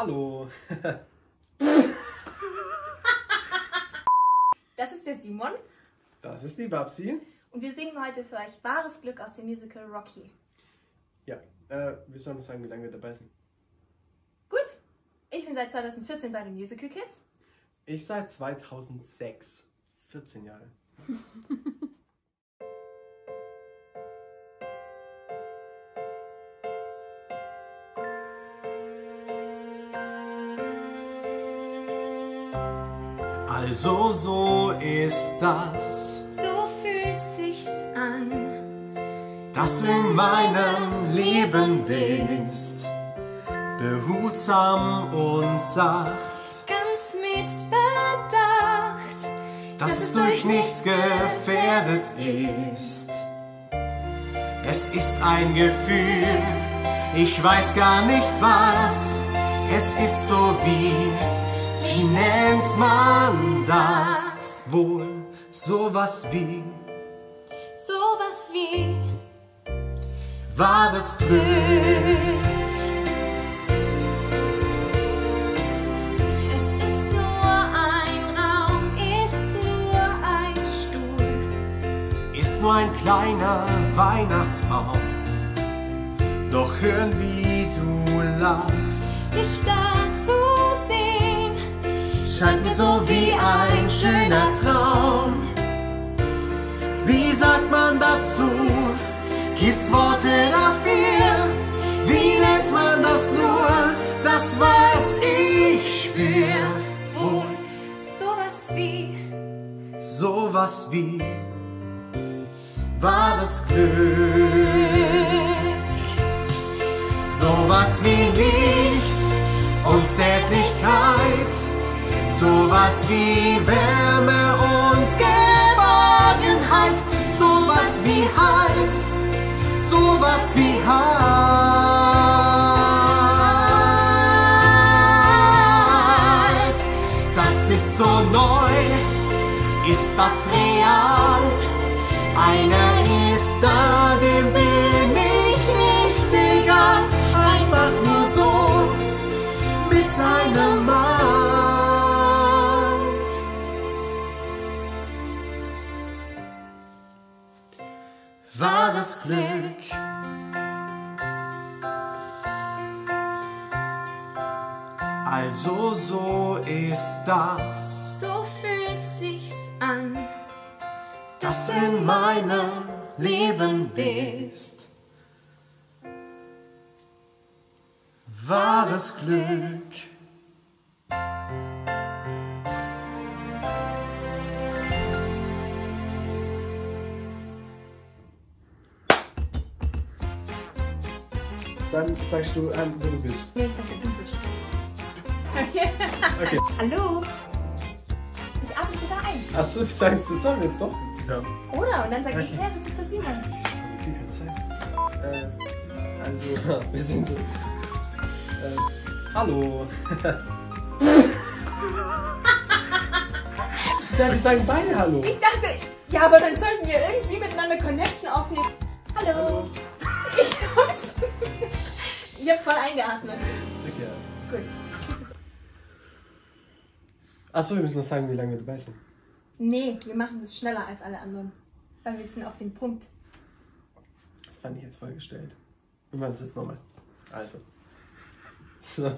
Hallo. Das ist der Simon Das ist die Babsi. und wir singen heute für euch wahres Glück aus dem Musical Rocky. Ja, äh, wir sollen noch sagen, wie lange wir dabei sind. Gut, ich bin seit 2014 bei den Musical Kids. Ich seit 2006. 14 Jahre. Also so ist das, So fühlt sich's an. dass du in meinem Leben bist. Behutsam und sacht, Ganz mit Bedacht. dass es durch nichts gefährdet ist. Es ist ein Gefühl, ich weiß gar nicht was. Es ist so wie, wie nennt man das? Wohl sowas wie Sowas wie wahres Glück. Es ist nur ein Raum, ist nur ein Stuhl. Ist nur ein kleiner Weihnachtsbaum. Doch hören, wie du lachst. So wie ein schöner Traum. Wie sagt man dazu? Gibt's Worte dafür? Wie nennt man das nur? Das, was ich spür. Wohl sowas wie sowas wie wahres Glück. Sowas wie Licht und Zärtlichkeit. Sowas wie Wärme und Geborgenheit. Sowas wie Halt. Sowas wie Halt. Das ist so neu. Ist das real? Einer ist da, dem bin Wahres Glück. Also so ist das. so fühlt sich's an. dass du in meinem Leben bist. Wahres Glück. Dann sagst du an, wo du bist. Nee, ich sag, du bist. Okay. Okay. Hallo. Ich atme sogar ein. Achso, ich sage es zusammen jetzt doch zusammen. Oder? Und dann sag ich, Okay. ja, das ist der Simon. Ich habe keine Zeit. Äh, also, wir sind so. Äh, hallo. ja, wir sagen beide Hallo. Ich dachte, ja, aber dann sollten wir irgendwie miteinander Connection aufnehmen. Hallo. Hallo. Ich hab's. Ich hab voll eingeatmet. Okay. Gut. Achso, wir müssen noch sagen, wie lange wir dabei sind. Nee, wir machen das schneller als alle anderen. Weil wir sind auf den Punkt. Das fand ich jetzt vollgestellt. Wir machen das jetzt nochmal. Also. So.